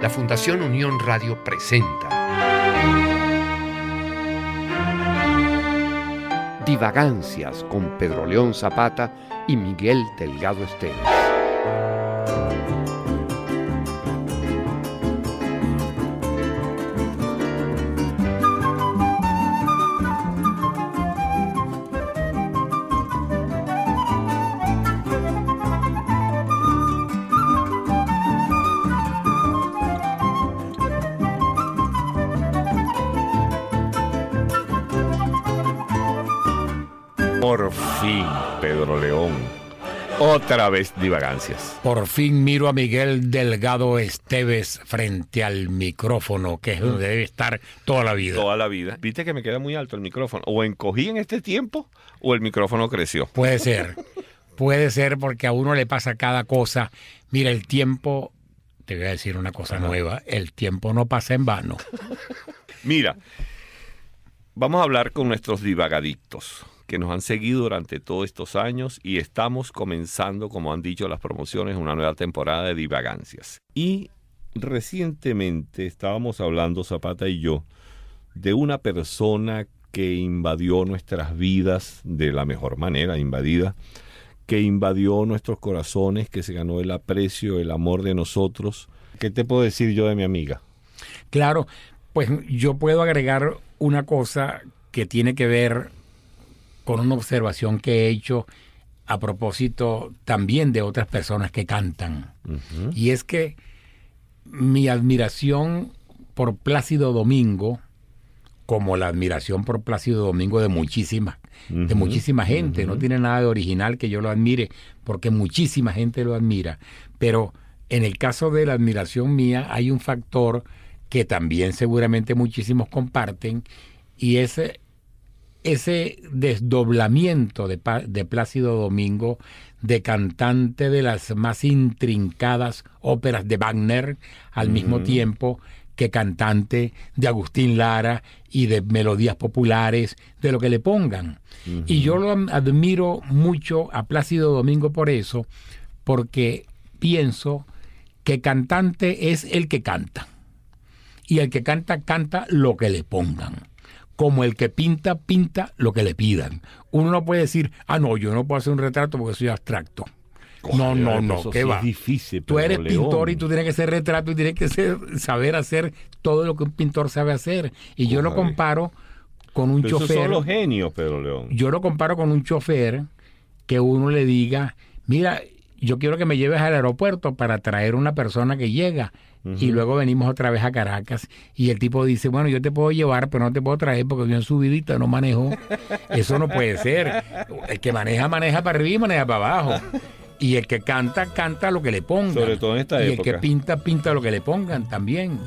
la Fundación Unión Radio presenta Divagancias con Pedro León Zapata y Miguel Delgado Esteves. Otra vez divagancias. Por fin miro a Miguel Delgado Esteves frente al micrófono, que es donde debe estar toda la vida. Toda la vida. Viste que me queda muy alto el micrófono. O encogí en este tiempo o el micrófono creció. Puede ser. Puede ser porque a uno le pasa cada cosa. Mira, el tiempo, te voy a decir una cosa nueva, el tiempo no pasa en vano. Mira, vamos a hablar con nuestros divagadictos que nos han seguido durante todos estos años y estamos comenzando, como han dicho las promociones, una nueva temporada de divagancias. Y recientemente estábamos hablando, Zapata y yo, de una persona que invadió nuestras vidas de la mejor manera, invadida, que invadió nuestros corazones, que se ganó el aprecio, el amor de nosotros. ¿Qué te puedo decir yo de mi amiga? Claro, pues yo puedo agregar una cosa que tiene que ver con una observación que he hecho a propósito también de otras personas que cantan. Y es que mi admiración por Plácido Domingo, como la admiración por Plácido Domingo de muchísima, de muchísima gente, no tiene nada de original que yo lo admire, porque muchísima gente lo admira. Pero en el caso de la admiración mía hay un factor que también seguramente muchísimos comparten, y es ese desdoblamiento de, de, Plácido Domingo, de cantante de las más intrincadas óperas de Wagner, al mismo tiempo que cantante de Agustín Lara y de melodías populares, de lo que le pongan. Y yo lo admiro mucho a Plácido Domingo por eso, porque pienso que cantante es el que canta. Y el que canta, canta lo que le pongan como el que pinta, pinta lo que le pidan. Uno no puede decir, ah, no, yo no puedo hacer un retrato porque soy abstracto. no, no, no, ¿qué va? Es difícil, tú eres pintor y tú tienes que ser retrato y tienes que ser, saber hacer todo lo que un pintor sabe hacer. Y yo lo comparo con un chofer. Esos son los genios, Pedro León. Yo lo comparo con un chofer que uno le diga, mira, yo quiero que me lleves al aeropuerto para traer una persona que llega y luego venimos otra vez a Caracas y el tipo dice, bueno, yo te puedo llevar, pero no te puedo traer porque yo en subidita no manejo. Eso no puede ser. El que maneja, maneja para arriba y maneja para abajo. Y el que canta, canta lo que le pongan. Sobre todo en esta y época. el que pinta, pinta lo que le pongan también.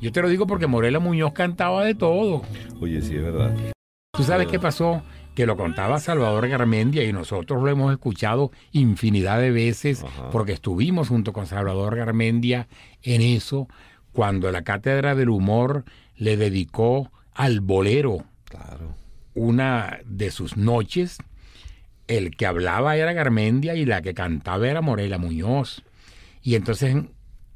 Yo te lo digo porque Morela Muñoz cantaba de todo. Oye, sí, es verdad. ¿Tú sabes qué pasó? Que lo contaba Salvador Garmendia y nosotros lo hemos escuchado infinidad de veces Ajá. porque estuvimos junto con Salvador Garmendia en eso cuando la Cátedra del Humor le dedicó al bolero Claro. una de sus noches. El que hablaba era Garmendia y la que cantaba era Morela Muñoz. Y entonces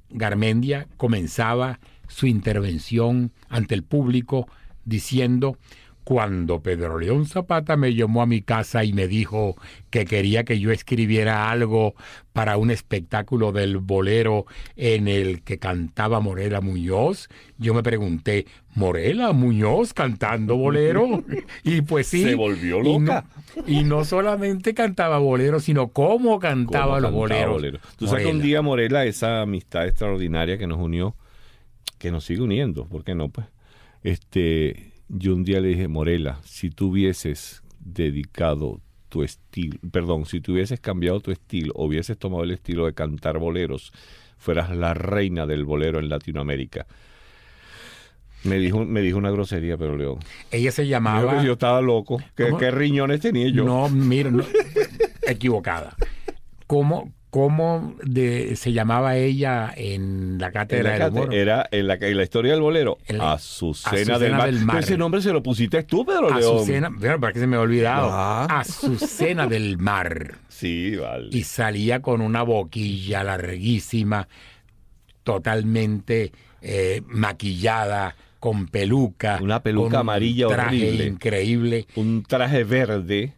Garmendia comenzaba su intervención ante el público diciendo, cuando Pedro León Zapata me llamó a mi casa y me dijo que quería que yo escribiera algo para un espectáculo del bolero en el que cantaba Morela Muñoz, yo me pregunté, ¿Morela Muñoz cantando bolero? y pues sí. Se volvió y no- loca. Y no, solamente cantaba bolero, sino cómo cantaba ¿Cómo los boleros. bolero? Tú sabes que un día, Morela, esa amistad extraordinaria que nos unió, que nos sigue uniendo, ¿por qué no? Pues, este, yo un día le dije, Morela, si tú hubieses dedicado tu estilo, perdón, si tú hubieses cambiado tu estilo, hubieses tomado el estilo de cantar boleros, fueras la reina del bolero en Latinoamérica. Me dijo, me dijo una grosería, pero León. Ella se Dijo llamaba... que yo estaba loco. ¿Qué, riñones tenía yo? No, mira, no, equivocada. ¿Cómo, cómo de- se llamaba ella en la En cátedra la del humor? era en la, en la historia del bolero. En- Azucena, Azucena del, Mar. del Mar. Ese nombre se lo pusiste tú, Pedro León. Azucena, bueno, para que se me ha olvidado. Ah. Azucena del Mar. Sí, vale. Y salía con una boquilla larguísima. totalmente eh, maquillada, con peluca. Una peluca con un amarilla traje horrible. increíble. Un traje verde.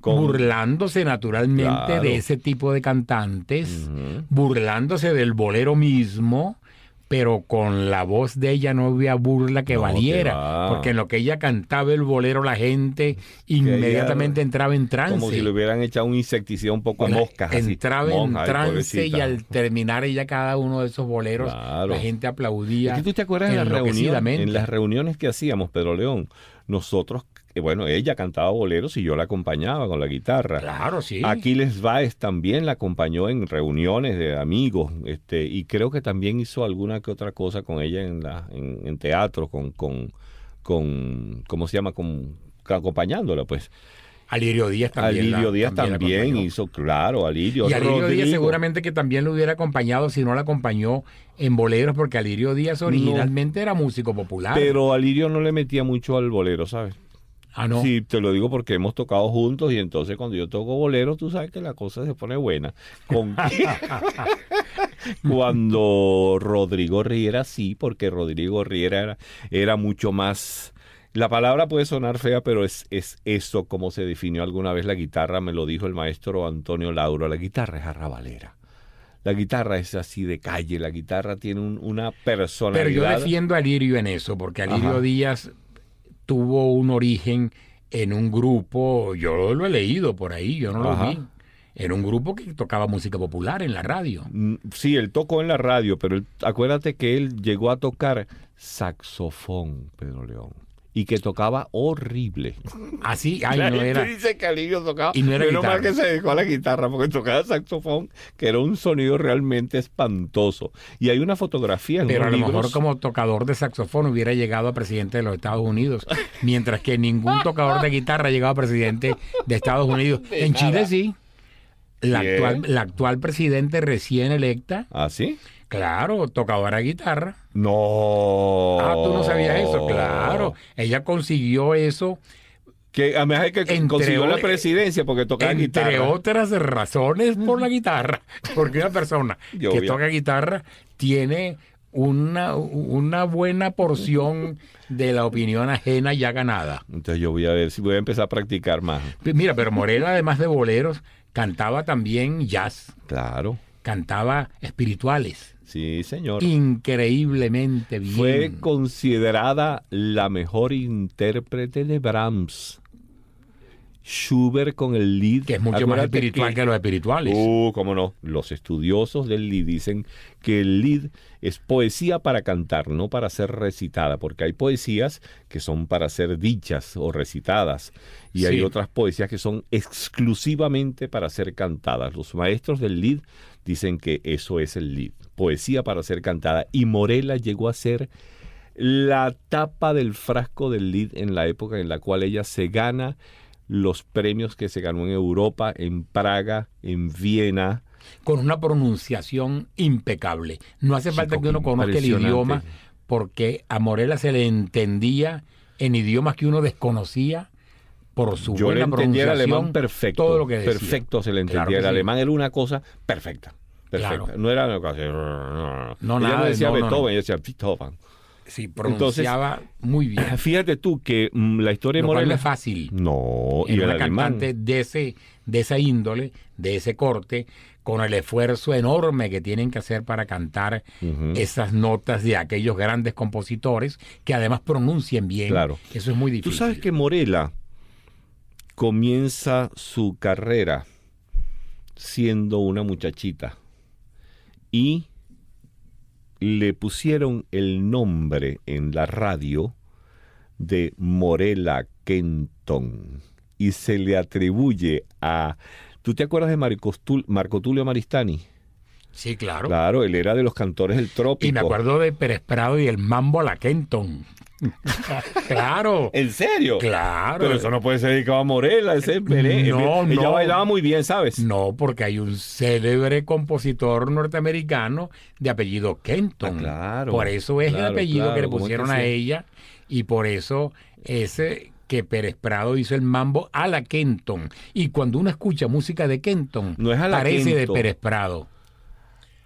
Con- burlándose naturalmente Claro. de ese tipo de cantantes, burlándose del bolero mismo, pero con la voz de ella no había burla que No, valiera, va. porque en lo que ella cantaba el bolero la gente inmediatamente entraba en trance. Como si le hubieran echado un insecticida un poco a La- moscas. entraba en trance y al terminar ella cada uno de esos boleros, Claro. la gente aplaudía. Es que tú te acuerdas en las, reuniones, enloquecidamente. en las reuniones que hacíamos, Pedro León, nosotros, bueno, ella cantaba boleros y yo la acompañaba con la guitarra. Claro, sí. Aquiles Báez también la acompañó en reuniones de amigos, este, y creo que también hizo alguna que otra cosa con ella en la, en, en teatro, con, con, con, ¿cómo se llama? Con, acompañándola, pues. Alirio Díaz también. la- Alirio Díaz también, hizo, claro, Alirio. Y Alirio Díaz seguramente que también lo hubiera acompañado si no la acompañó en boleros, porque Alirio Díaz originalmente era músico popular. Pero Alirio no le metía mucho al bolero, ¿sabes? Ah, no. Sí, te lo digo porque hemos tocado juntos y entonces cuando yo toco bolero, tú sabes que la cosa se pone buena. Con cuando Rodrigo Riera sí, porque Rodrigo Riera era, era mucho más... La palabra puede sonar fea, pero es, es eso como se definió alguna vez la guitarra, me lo dijo el maestro Antonio Lauro, la guitarra es arrabalera. La guitarra es así de calle, la guitarra tiene un- una Pero personalidad. yo defiendo a Alirio en eso, porque Alirio. Díaz tuvo un origen en un grupo, yo lo he leído por ahí, yo no lo vi, en un grupo que tocaba música popular en la radio. Mm, Sí, él tocó en la radio, pero él- acuérdate que él llegó a tocar saxofón, Pedro León, y que tocaba horrible. Así, ay, La no gente era. dice que Alivio tocaba, Y no era menos mal que se dedicó a la guitarra, porque tocaba saxofón, que era un sonido realmente espantoso. Y hay una fotografía en Pero a lo mejor como tocador de saxofón hubiera llegado a presidente de los Estados Unidos, mientras que ningún tocador de guitarra ha llegado a presidente de Estados Unidos. De en Chile sí. La actual, la actual presidente recién electa, ¿Ah, sí? Claro, tocadora de guitarra. No. Ah, tú no sabías eso, claro. Ella consiguió eso, Que además es que Entre consiguió la presidencia porque tocaba entre guitarra. otras razones, por la guitarra. Porque una persona Yo que toca guitarra tiene una, una buena porción de la opinión ajena ya ganada. Entonces yo voy a ver si voy a empezar a practicar más. Mira, pero Moreno, además de boleros, cantaba también jazz, Claro. cantaba espirituales. Sí, señor. Increíblemente bien. Fue considerada la mejor intérprete de Brahms. Schubert con el lead. que es mucho más espiritual que, los espirituales. Uh, cómo no. Los estudiosos del lead dicen que el lead es poesía para cantar, no para ser recitada, porque hay poesías que son para ser dichas o recitadas, y hay otras poesías que son exclusivamente para ser cantadas. Los maestros del lead dicen que eso es el lead, poesía para ser cantada, y Morela llegó a ser la tapa del frasco del lead en la época en la cual ella se gana los premios que se ganó en Europa, en Praga, en Viena. con una pronunciación impecable. No hace Sí, falta que uno conozca el idioma, porque a Morela se le entendía en idiomas que uno desconocía por su Yo le buena entendía el pronunciación. alemán perfecto. Todo lo que decía. perfecto se le entendía. Claro el sí. alemán era una cosa perfecta. Claro. No era una cosa. No, ella nada no de- decía no, no, Beethoven, no. ella decía Beethoven. Sí, pronunciaba muy bien. Fíjate tú que mm, la historia de cual no es fácil. No, y una cantante de ese de esa índole, de ese corte, con el esfuerzo enorme que tienen que hacer para cantar esas notas de aquellos grandes compositores que además pronuncien bien. Claro. Eso es muy Tú difícil. sabes que Morela comienza su carrera siendo una muchachita y le pusieron el nombre en la radio de Morela Kenton y se le atribuye a... ¿Tú te acuerdas de Marco, Tul- Marco Tulio Maristani? Sí, claro. Claro, él era de los cantores del trópico. Y me acuerdo de Pérez Prado y el Mambo a la Kenton. claro. ¿En serio? Claro. Pero eso no puede ser dedicado a Morela, ese. No, Ella no. bailaba muy bien, ¿sabes? No, porque hay un célebre compositor norteamericano de apellido Kenton. Ah, claro, Por eso es claro, el apellido claro, que le ¿cómo es que pusieron a ella y por eso ese que Pérez Prado hizo el mambo a la Kenton. Y cuando uno escucha música de Kenton, No es a la parece de. Pérez Prado.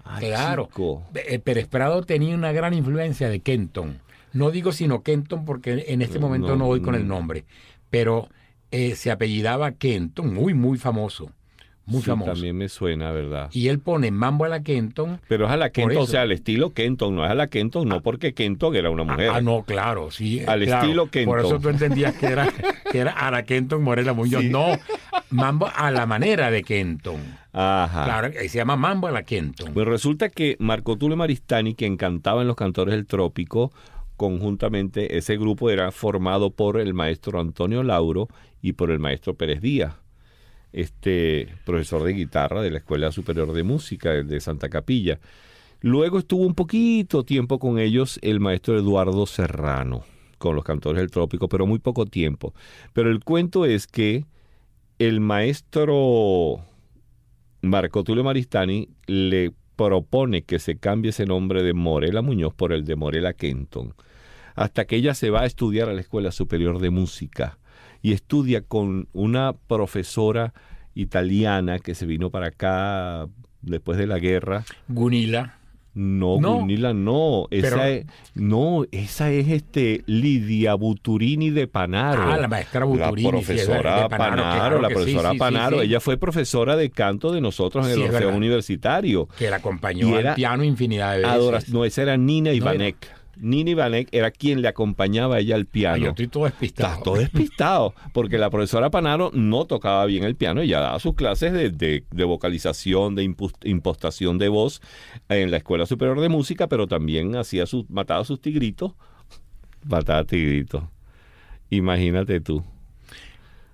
Ah, claro. chico. Eh, Pérez Prado tenía una gran influencia de Kenton. No digo sino Kenton porque en este momento No, no, voy con el no. nombre, pero eh, se apellidaba Kenton, muy, muy famoso. Muy Sí, famoso. También me suena, ¿verdad? Y él pone mambo a la Kenton. Pero es a la Kenton, o sea, al estilo Kenton, no es a la Kenton, no porque Kenton era una mujer. Ah, no, claro, sí. eh, Al claro. estilo Kenton. Por eso tú entendías que era, que era a la Kenton Morela Muñoz. Sí. No, mambo a la manera de Kenton. Ajá. Claro, ahí se llama mambo a la Kenton. Pues resulta que Marco Tulio Maristani, quien cantaba en Los Cantores del Trópico, conjuntamente ese grupo era formado por el maestro Antonio Lauro y por el maestro Pérez Díaz, este profesor de guitarra de la Escuela Superior de Música de Santa Capilla. Luego estuvo un poquito tiempo con ellos el maestro Eduardo Serrano, con los Cantores del Trópico, pero muy poco tiempo. Pero el cuento es que el maestro Marco Tulio Maristani le propone que se cambie ese nombre de Morela Muñoz por el de Morela Kenton, hasta que ella se va a estudiar a la Escuela Superior de Música y estudia con una profesora italiana que se vino para acá después de la guerra. Gunila. No, No. Gunila, no. Esa Pero- es, no, esa es este Lidia Buturini de Panaro. Ah, la maestra La Buturini. es profesora de- de Panaro, la profesora sí, sí, Panaro, ella fue profesora de canto de nosotros en el Orfeo. Universitario. Que la acompañó Y era al piano infinidad de veces. Adora- no, esa era Nina No, Ivanek. Nina Ivanek era quien le acompañaba a ella al Ay, piano. yo estoy todo despistado. Estás todo despistado, porque la profesora Panaro no tocaba bien el piano, ella daba sus clases de, de- de vocalización, de impostación de voz en la Escuela Superior de Música, pero también hacía sus, mataba sus tigritos, mataba tigritos. Imagínate tú.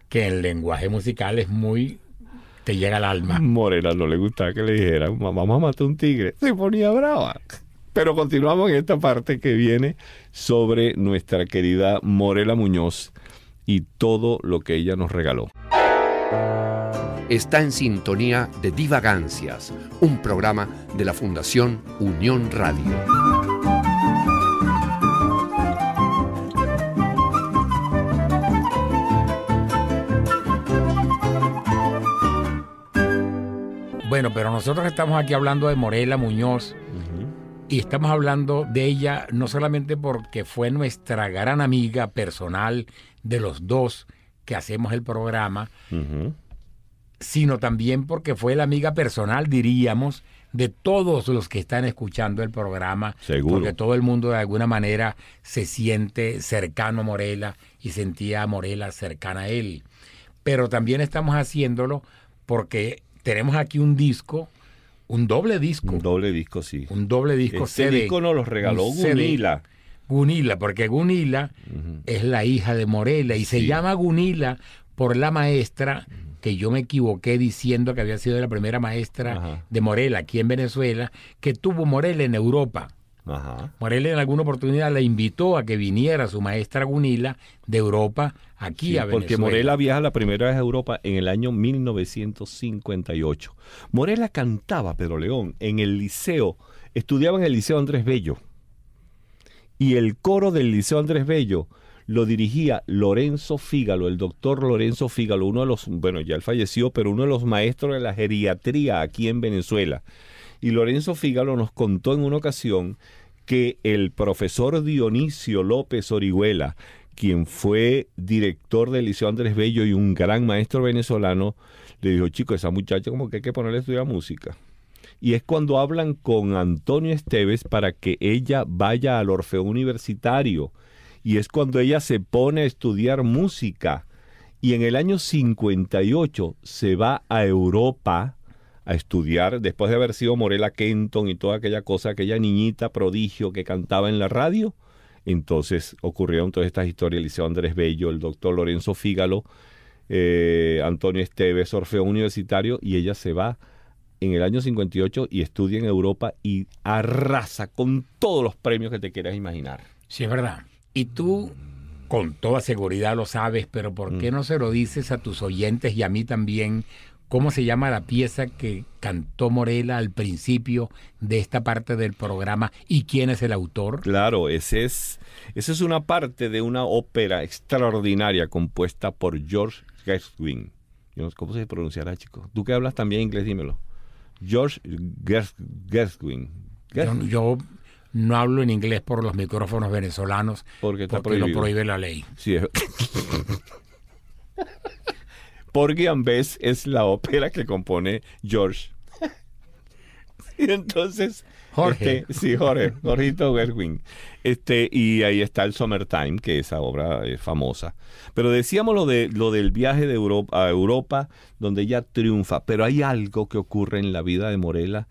Que el lenguaje musical es muy... te llega al alma. Morena no le gustaba que le dijeran, "Ma- vamos a matar un tigre. Se ponía brava. Pero continuamos en esta parte que viene sobre nuestra querida Morela Muñoz y todo lo que ella nos regaló. Está en sintonía de Divagancias, un programa de la Fundación Unión Radio. Bueno, pero nosotros estamos aquí hablando de Morela Muñoz y estamos hablando de ella no solamente porque fue nuestra gran amiga personal de los dos que hacemos el programa, sino también porque fue la amiga personal, diríamos, de todos los que están escuchando el programa. Seguro. Porque todo el mundo de alguna manera se siente cercano a Morela y sentía a Morela cercana a él. Pero también estamos haciéndolo porque tenemos aquí un disco, un doble disco, Un doble disco, sí. un doble disco Este CD. disco nos lo regaló. Gunila. Gunila, porque Gunila es la hija de Morela y se llama Gunila por la maestra que yo me equivoqué diciendo que había sido la primera maestra Ajá. de Morela aquí en Venezuela que tuvo Morela en Europa. Ajá. En alguna oportunidad la invitó a que viniera su maestra Gunila de Europa aquí Sí, a Venezuela. porque Morela viaja la primera vez a Europa en el año 1958. Morela cantaba, Pedro León, en el liceo, estudiaba en el Liceo Andrés Bello. Y el coro del Liceo Andrés Bello lo dirigía Lorenzo Fígalo, el doctor Lorenzo Fígalo, uno de los, bueno, ya él falleció, pero uno de los maestros de la geriatría aquí en Venezuela. Y Lorenzo Fígalo nos contó en una ocasión que el profesor Dionisio López Orihuela, quien fue director del Liceo Andrés Bello y un gran maestro venezolano, le dijo, chico, esa muchacha como que hay que ponerle a estudiar música. Y es cuando hablan con Antonio Esteves para que ella vaya al Orfeo Universitario. Y es cuando ella se pone a estudiar música. Y en el año 58 se va a Europa a estudiar, después de haber sido Morela Kenton y toda aquella cosa, aquella niñita prodigio que cantaba en la radio. Entonces ocurrieron todas estas historias, el Liceo Andrés Bello, el doctor Lorenzo Fígalo, eh, Antonio Esteves, Orfeo Universitario, y ella se va en el año 58 y estudia en Europa y arrasa con todos los premios que te quieras imaginar. Sí, es verdad. Y tú, con toda seguridad lo sabes, pero ¿por Mm. qué no se lo dices a tus oyentes y a mí también? ¿Cómo se llama la pieza que cantó Morela al principio de esta parte del programa y quién es el autor? Claro, ese es, esa es una parte de una ópera extraordinaria compuesta por George Gershwin. ¿Cómo se pronunciará, chico? Tú que hablas también inglés, dímelo. George Gers- Gershwin. Yo, yo no hablo en inglés por los micrófonos venezolanos Porque está porque lo prohíbe la ley. Sí, es- Porgy and Bess es la ópera que compone George. y entonces. Jorge. este, sí, Jorge, Jorgito Gerwin. Este, y ahí está el Summertime, que esa obra es famosa. Pero decíamos lo, de, lo del viaje de Europa, a Europa, donde ella triunfa. Pero hay algo que ocurre en la vida de Morela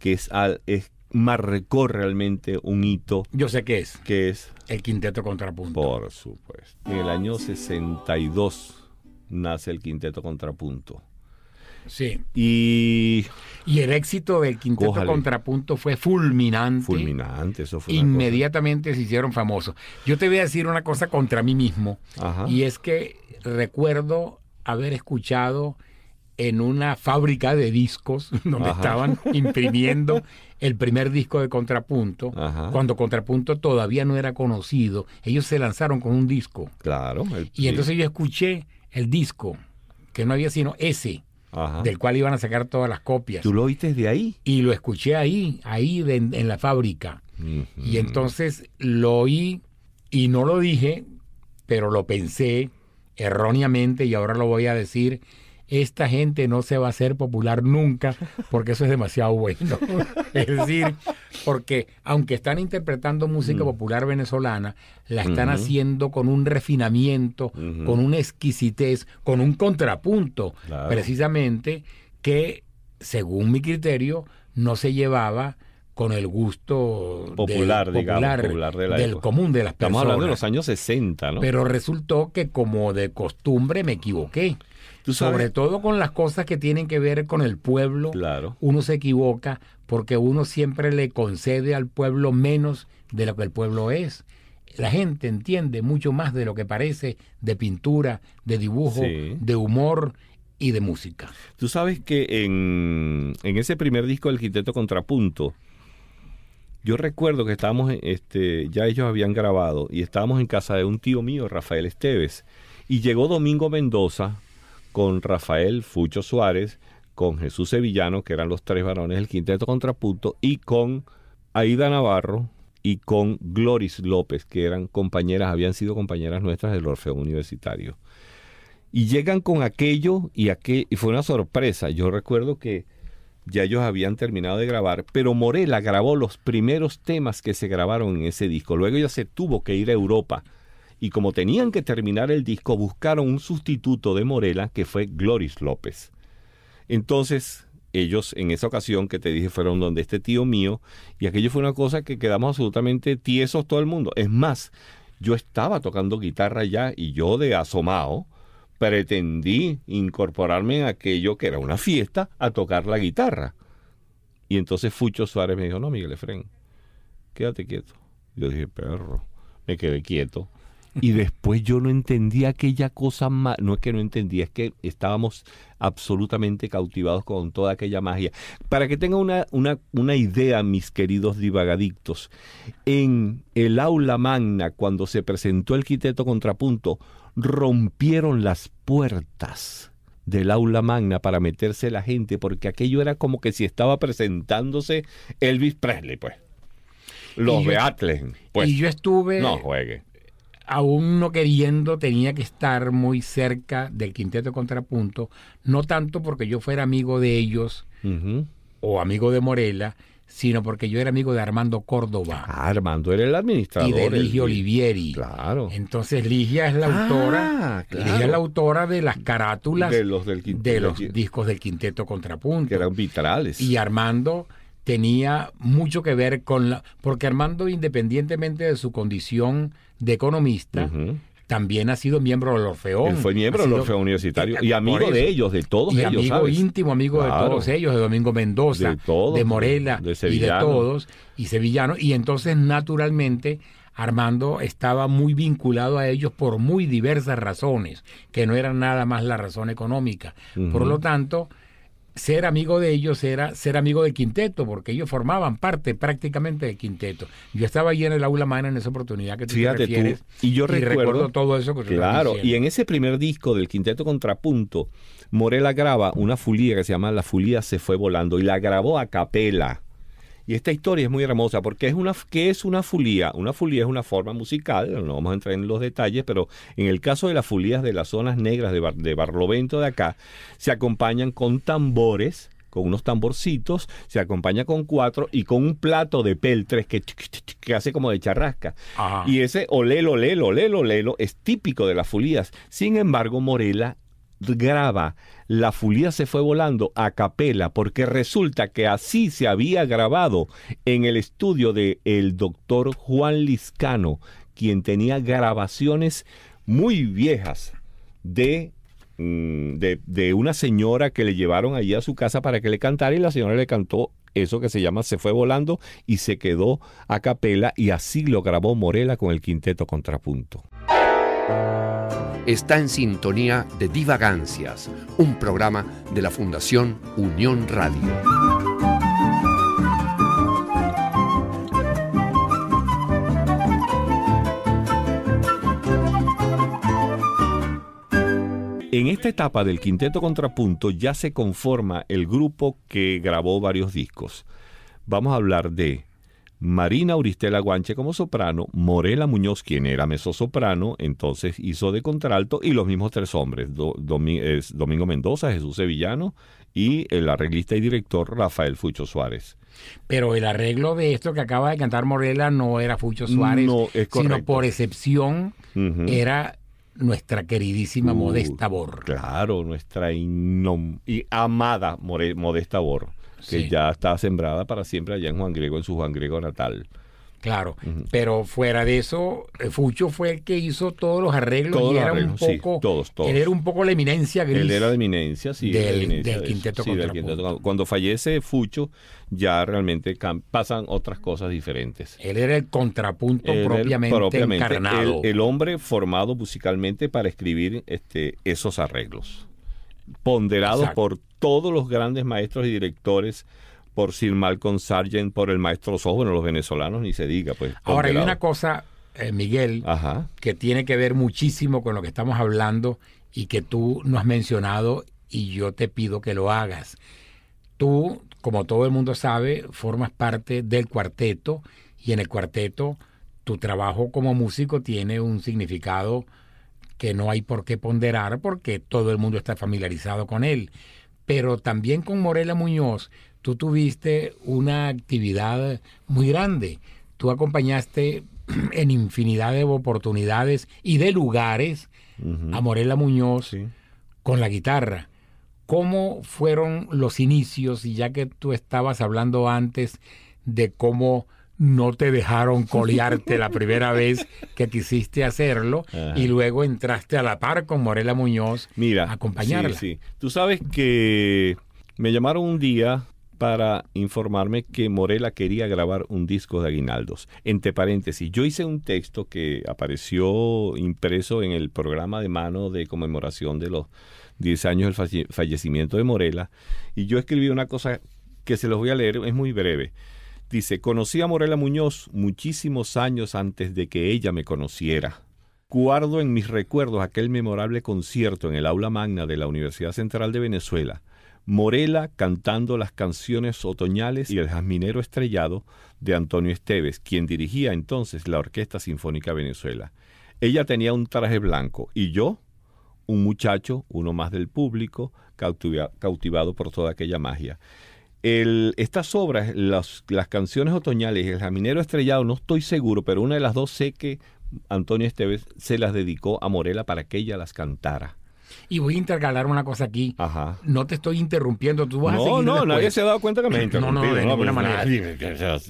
que es, al, es marcó realmente un hito, Yo sé qué es que es el quinteto contrapunto. por supuesto. En el año 62 nace el Quinteto Contrapunto. Sí. Y Y el éxito del quinteto Cójale. contrapunto fue fulminante. fulminante, eso fue Inmediatamente se hicieron famosos. Yo te voy a decir una cosa contra mí mismo. Ajá. Y es que recuerdo haber escuchado en una fábrica de discos donde Ajá. estaban imprimiendo el primer disco de Contrapunto, Ajá. cuando Contrapunto todavía no era conocido. Ellos se lanzaron con un disco. Claro. el- Y sí. entonces yo escuché el disco, que no había sino ese, Ajá. del cual iban a sacar todas las copias. ¿Tú lo oíste de ahí? Y lo escuché ahí, ahí de- en la fábrica. Y entonces lo oí y no lo dije, pero lo pensé erróneamente y ahora lo voy a decir. Esta gente no se va a hacer popular nunca porque eso es demasiado bueno. es decir, porque aunque están interpretando música popular venezolana, la están haciendo con un refinamiento, con una exquisitez, con un contrapunto, Claro. precisamente que, según mi criterio, no se llevaba con el gusto Popular, del, digamos, popular de la del época. común de las Estamos personas. hablando de los años 60, ¿no? Pero resultó que como de costumbre me equivoqué. ¿Tú sabes? Sobre todo con las cosas que tienen que ver con el pueblo, Claro. uno se equivoca porque uno siempre le concede al pueblo menos de lo que el pueblo es. La gente entiende mucho más de lo que parece de pintura, de dibujo, Sí. de humor y de música. Tú sabes que en, en ese primer disco del Quinteto Contrapunto, yo recuerdo que estábamos, este, ya ellos habían grabado y estábamos en casa de un tío mío, Rafael Esteves, y llegó Domingo Mendoza con Rafael Fucho Suárez, con Jesús Sevillano, que eran los tres varones del Quinteto Contrapunto, y con Aida Navarro y con Gloris López, que eran compañeras, habían sido compañeras nuestras del Orfeo Universitario. Y llegan con aquello y aquel, y fue una sorpresa. Yo recuerdo que ya ellos habían terminado de grabar, pero Morela grabó los primeros temas que se grabaron en ese disco. Luego ella se tuvo que ir a Europa. Y como tenían que terminar el disco, buscaron un sustituto de Morela que fue Gloris López. Entonces, ellos en esa ocasión que te dije fueron donde este tío mío, y aquello fue una cosa que quedamos absolutamente tiesos todo el mundo. Es más, yo estaba tocando guitarra ya y yo de asomado pretendí incorporarme en aquello que era una fiesta a tocar la guitarra. Y entonces Fucho Suárez me dijo, no, Miguel Efren, quédate quieto. Yo dije, perro, me quedé quieto. Y después yo no entendía aquella cosa más, no es que no entendía, es que estábamos absolutamente cautivados con toda aquella magia. Para que tengan una, una, una idea, mis queridos divagadictos, en el aula magna, cuando se presentó el quiteto contrapunto, rompieron las puertas del aula magna para meterse la gente, porque aquello era como que si estaba presentándose Elvis Presley, pues. Los Beatles, pues. y yo estuve, no juegue. Aún no queriendo, tenía que estar muy cerca del quinteto contrapunto, no tanto porque yo fuera amigo de ellos o amigo de Morela, sino porque yo era amigo de Armando Córdoba Ah, Armando era el administrador. y de Ligia Olivieri. Claro. Entonces Ligia es la autora, Ah, claro. Ligia es la autora de las carátulas de los del quinteto. de los discos del quinteto contrapunto. que eran vitrales. Y Armando tenía mucho que ver con la... Porque Armando, independientemente de su condición de economista, también ha sido miembro del Orfeón. Él fue miembro del Orfeo Universitario y amigo de ellos, de todos y ellos, amigo ¿sabes? íntimo, amigo Claro. de todos ellos, de Domingo Mendoza, De todos, de Morela de y de todos, y Sevillano. Y entonces, naturalmente, Armando estaba muy vinculado a ellos por muy diversas razones, que no eran nada más la razón económica. Por lo tanto, ser amigo de ellos era ser amigo del quinteto, porque ellos formaban parte prácticamente del quinteto. Yo estaba allí en el aula magna en esa oportunidad que tú te Fíjate tú, refieres, y yo recuerdo- todo eso que tú Claro, y en ese primer disco del Quinteto Contrapunto, Morela graba una fulía que se llama La Fulía se fue volando y la grabó a capela. Y esta historia es muy hermosa porque es una ¿qué es una fulía? Una fulía es una forma musical, no vamos a entrar en los detalles, pero en el caso de las fulías de las zonas negras de, Bar- de Barlovento de acá, se acompañan con tambores, con unos tamborcitos, se acompaña con cuatro y con un plato de peltres que, que hace como de charrasca. Ajá. Y ese olelo, olelo, olelo, olelo es típico de las fulías. Sin embargo, Morela graba La fulía se fue volando a capela porque resulta que así se había grabado en el estudio de el doctor Juan Liscano, quien tenía grabaciones muy viejas de mm, de, de una señora que le llevaron allí a su casa para que le cantara y la señora le cantó eso que se llama Se fue volando y se quedó a capela y así lo grabó Morela con el quinteto contrapunto. Está en sintonía de Divagancias, un programa de la Fundación Unión Radio. En esta etapa del quinteto contrapunto ya se conforma el grupo que grabó varios discos. Vamos a hablar de Marina Auristela Guanche como soprano, Morela Muñoz, quien era mezzosoprano, entonces hizo de contralto, y los mismos tres hombres, Do- Domi- es Domingo Mendoza, Jesús Sevillano y el arreglista y director Rafael Fucho Suárez. Pero el arreglo de esto que acaba de cantar Morela no era Fucho Suárez, No, es sino por excepción era nuestra queridísima Uh, Modesta Bor. Claro, nuestra y amada More- Modesta Bor, que Sí. ya está sembrada para siempre allá en Juan Griego, en su Juan Griego natal. Claro, pero fuera de eso, eh, Fucho fue el que hizo todos los arreglos Todos y era arreglos, un sí, poco, todos, todos. él era un poco la eminencia gris. Él era de eminencia, sí. Del- de eminencia del quinteto sí, del quinteto. Cuando fallece Fucho, ya realmente pasan otras cosas diferentes. Él era el contrapunto Él era propiamente, propiamente encarnado. El, el hombre formado musicalmente para escribir este, esos arreglos. Ponderados Exacto. por todos los grandes maestros y directores, por Sir Malcolm Sargent, por el maestro Sojo, bueno, los venezolanos ni se diga. pues Ahora, hay ponderado. una cosa, eh, Miguel, Ajá. que tiene que ver muchísimo con lo que estamos hablando y que tú no has mencionado y yo te pido que lo hagas. Tú, como todo el mundo sabe, formas parte del cuarteto y en el cuarteto tu trabajo como músico tiene un significado que no hay por qué ponderar porque todo el mundo está familiarizado con él. Pero también con Morela Muñoz, tú tuviste una actividad muy grande. Tú acompañaste en infinidad de oportunidades y de lugares a Morela Muñoz Sí. con la guitarra. ¿Cómo fueron los inicios? Y ya que tú estabas hablando antes de cómo no te dejaron colearte la primera vez que quisiste hacerlo Ajá. y luego entraste a la par con Morela Muñoz Mira, a acompañarla. Sí, sí. Tú sabes que me llamaron un día para informarme que Morela quería grabar un disco de aguinaldos. Entre paréntesis, yo hice un texto que apareció impreso en el programa de mano de conmemoración de los 10 años del falle- fallecimiento de Morela y yo escribí una cosa que se los voy a leer, es muy breve. Dice, conocí a Morela Muñoz muchísimos años antes de que ella me conociera. Guardo en mis recuerdos aquel memorable concierto en el aula magna de la Universidad Central de Venezuela. Morela cantando las canciones otoñales y el jazminero estrellado de Antonio Esteves, quien dirigía entonces la Orquesta Sinfónica Venezuela. Ella tenía un traje blanco y yo, un muchacho, uno más del público, cautiva- cautivado por toda aquella magia. El- estas obras, las, las canciones otoñales y el jaminero estrellado, no estoy seguro, pero una de las dos sé que Antonio Esteves se las dedicó a Morela para que ella las cantara. Y voy a intercalar una cosa aquí. Ajá. No te estoy interrumpiendo, tú vas a No, seguir no, después. nadie se ha dado cuenta que me No, no, de ninguna Pues manera. nadie,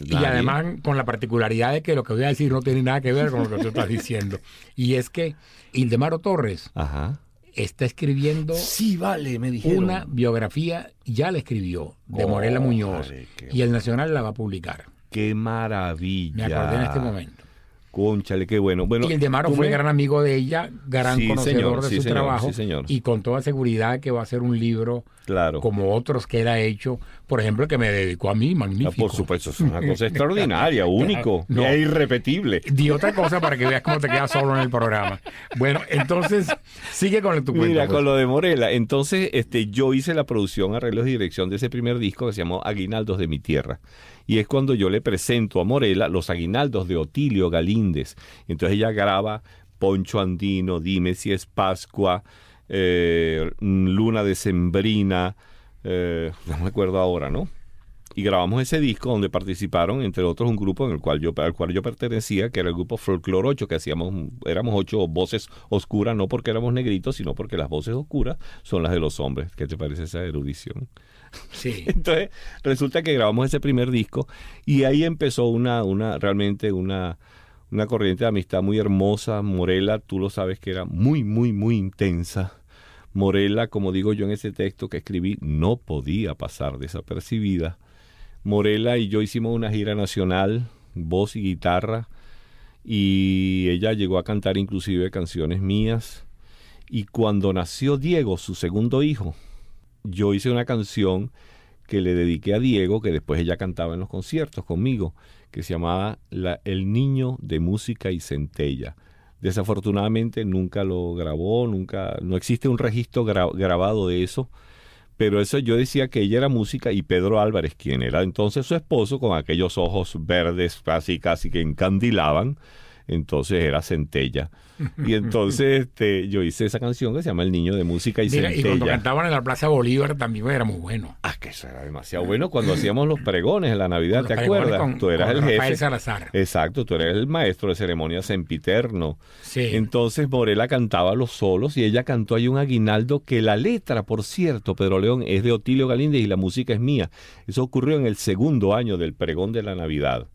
Y además con la particularidad de que lo que voy a decir no tiene nada que ver con lo que tú estás diciendo. Y es que Ildemaro Torres Ajá. Está escribiendo Sí, vale, me dijeron. una biografía, ya la escribió, de Morela Órale, Muñoz. Y el Nacional la va a publicar. Qué maravilla. Me acordé en este momento. Conchale, qué bueno. bueno y el de Maro fue me- gran amigo de ella, gran Sí, conocedor señor, de sí, su señor, trabajo. sí, señor. Y con toda seguridad que va a ser un libro Claro. como otros que él ha hecho. Por ejemplo, que me dedicó a mí, Ah, magnífico. por supuesto, es una cosa extraordinaria, único, No. e irrepetible. Di otra cosa para que veas cómo te quedas solo en el programa. Bueno, entonces, sigue con tu cuento. Mira, pues. con lo de Morela. Entonces, este, yo hice la producción, arreglos y dirección de ese primer disco que se llamó Aguinaldos de mi Tierra. Y es cuando yo le presento a Morela los aguinaldos de Otilio Galíndez. Entonces ella graba Poncho Andino, Dime si es Pascua, eh, Luna Decembrina, eh, no me acuerdo ahora, ¿no? Y grabamos ese disco donde participaron, entre otros, un grupo en el cual yo, al cual yo pertenecía, que era el grupo Folklore 8, que hacíamos, éramos ocho voces oscuras, no porque éramos negritos, sino porque las voces oscuras son las de los hombres. ¿Qué te parece esa erudición? Entonces, resulta que grabamos ese primer disco y ahí empezó una, una realmente una, una corriente de amistad muy hermosa. Morela, tú lo sabes que era muy, muy, muy intensa. Morela, como digo yo en ese texto que escribí, no podía pasar desapercibida. Morela y yo hicimos una gira nacional, voz y guitarra, y ella llegó a cantar inclusive canciones mías. Y cuando nació Diego, su segundo hijo, yo hice una canción que le dediqué a Diego, que después ella cantaba en los conciertos conmigo, que se llamaba La- El Niño de Música y Centella. Desafortunadamente nunca lo grabó, nunca, no existe un registro gra- grabado de eso, pero eso yo decía que ella era música y Pedro Álvarez, quien era entonces su esposo, con aquellos ojos verdes casi casi que encandilaban, entonces era Centella. Y entonces este, yo hice esa canción que se llama El Niño de Música y Mira, y cuando Centella. cantaban en la Plaza Bolívar también era muy bueno. Ah, que eso era demasiado bueno cuando hacíamos los pregones en la Navidad, Los ¿te acuerdas? con- Tú eras con el Rafael jefe. Salazar. Exacto, tú eres el maestro de ceremonias sempiterno. Sí. Entonces Morela cantaba los solos y ella cantó ahí un aguinaldo que la letra, por cierto, Pedro León, es de Otilio Galíndez y la música es mía. Eso ocurrió en el segundo año del pregón de la Navidad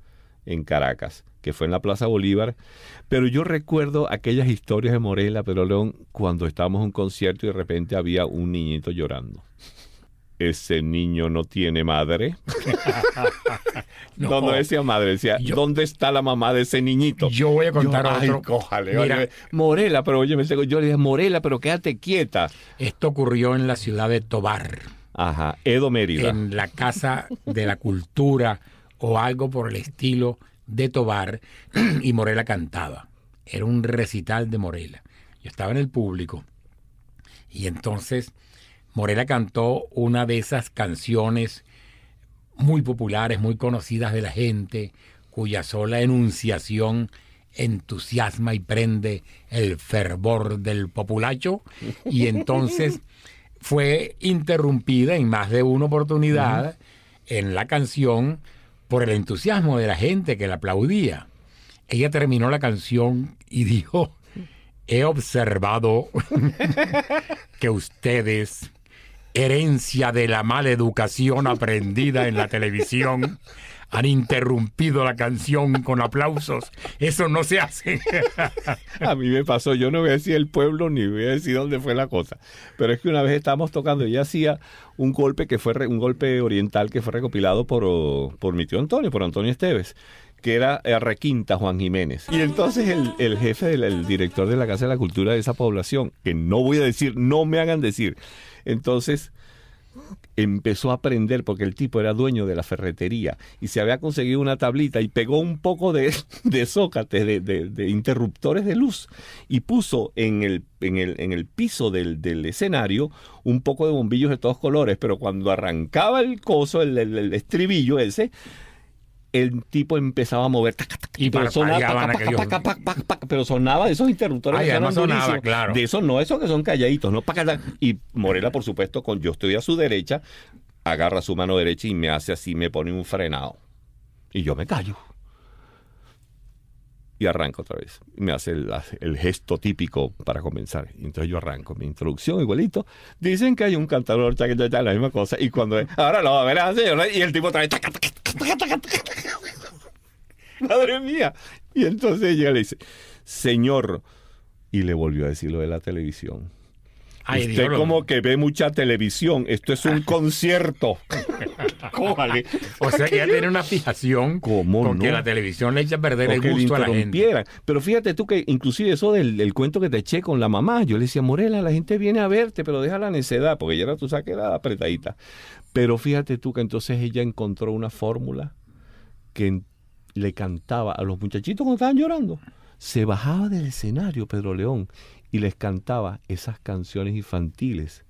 en Caracas, que fue en la Plaza Bolívar. Pero yo recuerdo aquellas historias de Morela, Pedro León, cuando estábamos en un concierto y de repente había un niñito llorando. Ese niño no tiene madre. No, No, no decía madre, decía, Yo- ¿dónde está la mamá de ese niñito? Yo voy a contar Yo, ay, otro. cójale, Mira, oye, Morela, pero oye, me- yo le dije, Morela, pero quédate quieta. esto ocurrió en la ciudad de Tobar, Ajá, Edo Mérida. en la Casa de la Cultura o algo por el estilo de Tobar, y Morela cantaba. Era un recital de Morela. Yo estaba en el público y entonces Morela cantó una de esas canciones muy populares, muy conocidas de la gente, cuya sola enunciación entusiasma y prende el fervor del populacho. Y entonces fue interrumpida en más de una oportunidad en la canción por el entusiasmo de la gente que la aplaudía. Ella terminó la canción y dijo, he observado que ustedes, herencia de la mala educación aprendida en la televisión, han interrumpido la canción con aplausos. Eso no se hace. A mí me pasó, yo no voy a decir el pueblo ni voy a decir dónde fue la cosa, pero es que una vez estábamos tocando, ella hacía un golpe que fue un golpe oriental que fue recopilado por, por mi tío Antonio, por Antonio Esteves, que era Requinta Juan Jiménez. Y entonces el, el jefe, del el director de la Casa de la Cultura de esa población, que no voy a decir, no me hagan decir, entonces empezó a aprender porque el tipo era dueño de la ferretería y se había conseguido una tablita y pegó un poco de, de de, de- de interruptores de luz y puso en el, en el, en el piso del, del escenario un poco de bombillos de todos colores, pero cuando arrancaba el coso, el- el estribillo ese, el tipo empezaba a mover taca, taca, Y pero sonaba, pero sonaba de esos interruptores Ay, que además sonan sonaba, claro. de esos no esos que son calladitos no y Morela por supuesto con yo estoy a su derecha agarra su mano derecha y me hace así me pone un frenado. Y yo me callo y arranco otra vez. Me hace el, gesto típico para comenzar. Entonces yo arranco mi introducción igualito. Dicen que hay un cantador, la misma cosa. Y cuando ahora lo verás, señor, y el tipo trae. Madre mía. Y entonces ella le dice, Señor, y le volvió a decir lo de la televisión. Ay, Usted como que ve mucha televisión. Esto es un concierto. Cójale. O sea que ya tiene una fijación ¿Cómo con que no? la televisión le echa a perder el O que gusto a la gente. Pero fíjate tú que inclusive eso del, del cuento que te eché con la mamá, yo le decía, Morela, la gente viene a verte, pero deja la necedad, porque ella era, tú sabes que era apretadita. Pero fíjate tú que entonces ella encontró una fórmula que le cantaba a los muchachitos cuando estaban llorando. Se bajaba del escenario Pedro León y les cantaba esas canciones infantiles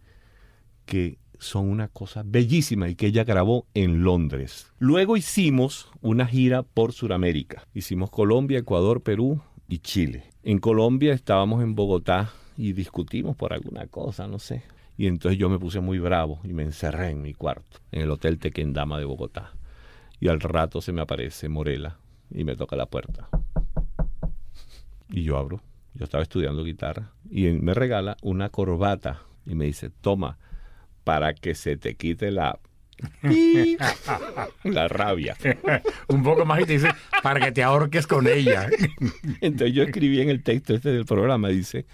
que son una cosa bellísima y que ella grabó en Londres. Luego hicimos una gira por Sudamérica. Hicimos Colombia, Ecuador, Perú y Chile. En Colombia estábamos en Bogotá y discutimos por alguna cosa, no sé. Y entonces yo me puse muy bravo y me encerré en mi cuarto, en el Hotel Tequendama de Bogotá. Y al rato se me aparece Morela y me toca la puerta. Y yo abro. Yo estaba estudiando guitarra y él me regala una corbata y me dice, toma, para que se te quite la... la rabia. Un poco más y te dice, para que te ahorques con ella. Entonces yo escribí en el texto este del programa, dice,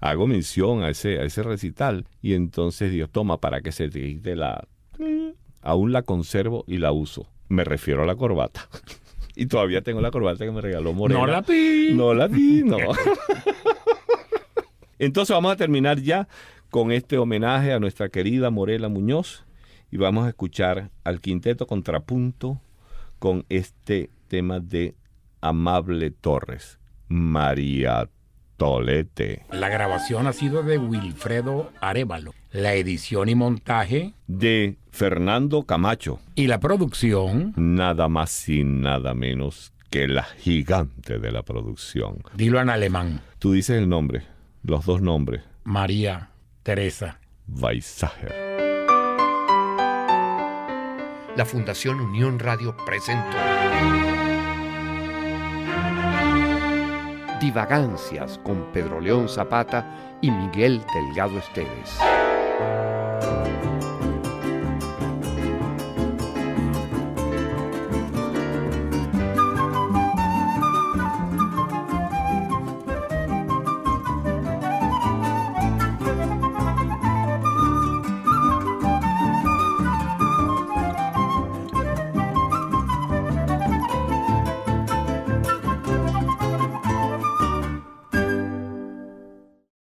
hago mención a ese, a ese recital. Y entonces Dios toma para que se te quite la... Aún la conservo y la uso. Me refiero a la corbata. Y todavía tengo la corbata que me regaló Morena. No la pi. No la vi, no. Entonces vamos a terminar ya con este homenaje a nuestra querida Morela Muñoz y vamos a escuchar al quinteto contrapunto con este tema de Amable Torres, María Tolete, La grabación ha sido de Wilfredo Arevalo. La edición y montaje de Fernando Camacho, y la producción, nada más y nada menos que la gigante de la producción. dilo en alemán, Tú dices el nombre, los dos nombres, María Teresa. Weisager. La Fundación Unión Radio presentó Divagancias con Pedro León Zapata y Miguel Delgado Esteves.